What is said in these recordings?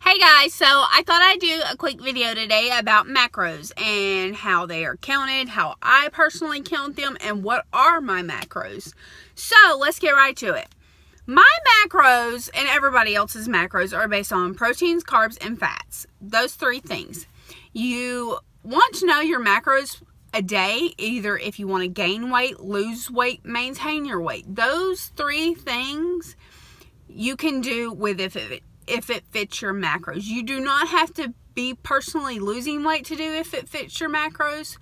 Hey guys, so I thought I'd do a quick video today about macros and how they are counted, how I personally count them, and what are my macros. So let's get right to it. My macros and everybody else's macros are based on proteins, carbs, and fats. Those three things. You want to know your macros a day, either if you want to gain weight, lose weight, maintain your weight. Those three things you can do with if it if it fits your macros. You do not have to be personally losing weight to do if it fits your macros.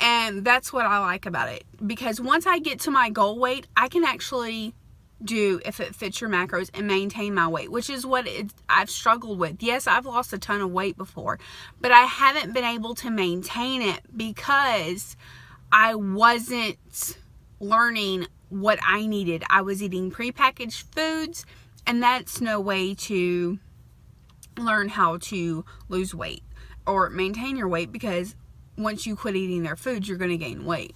And that's what I like about it. Because once I get to my goal weight, I can actually do if it fits your macros and maintain my weight, which is what it, I've struggled with. Yes, I've lost a ton of weight before, but I haven't been able to maintain it because I wasn't learning what I needed. I was eating prepackaged foods and that's no way to learn how to lose weight or maintain your weight because once you quit eating their foods, you're going to gain weight.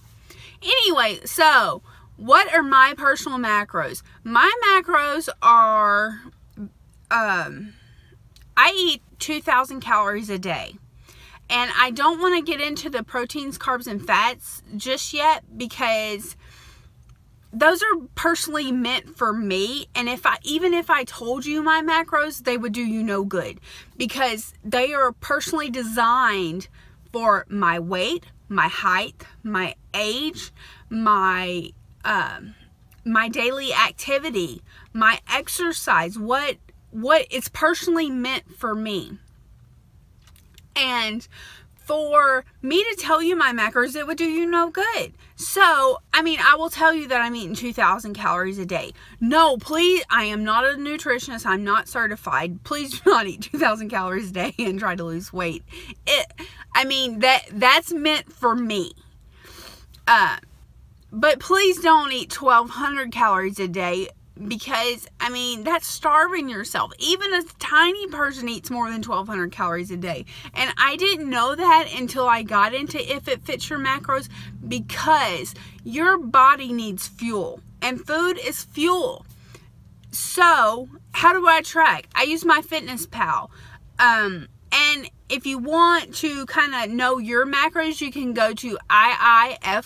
Anyway, so what are my personal macros? My macros are, um, I eat 2,000 calories a day. And I don't want to get into the proteins, carbs, and fats just yet because those are personally meant for me and if i even if i told you my macros they would do you no good because they are personally designed for my weight my height my age my um my daily activity my exercise what what it's personally meant for me. And for me to tell you my macros, it would do you no good. So, I mean, I will tell you that I'm eating 2,000 calories a day. No, please, I am not a nutritionist. I'm not certified. Please do not eat 2,000 calories a day and try to lose weight. It, I mean, that that's meant for me. Uh, but please don't eat 1,200 calories a day because I mean that's starving yourself. Even a tiny person eats more than 1200 calories a day. And I didn't know that until I got into if it fits your macros because your body needs fuel and food is fuel. So, how do I track? I use MyFitnessPal. Um and if you want to kind of know your macros, you can go to iifym.com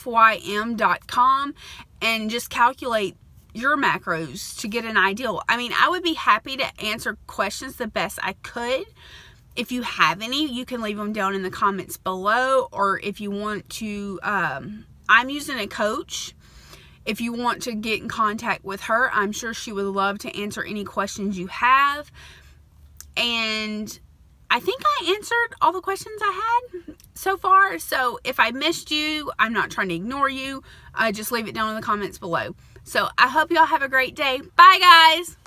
and just calculate your macros to get an ideal. I mean, I would be happy to answer questions the best I could. If you have any, you can leave them down in the comments below. Or if you want to, um, I'm using a coach. If you want to get in contact with her, I'm sure she would love to answer any questions you have. And I think I answered all the questions I had so far. So if I missed you, I'm not trying to ignore you. Uh, just leave it down in the comments below. So I hope y'all have a great day. Bye, guys.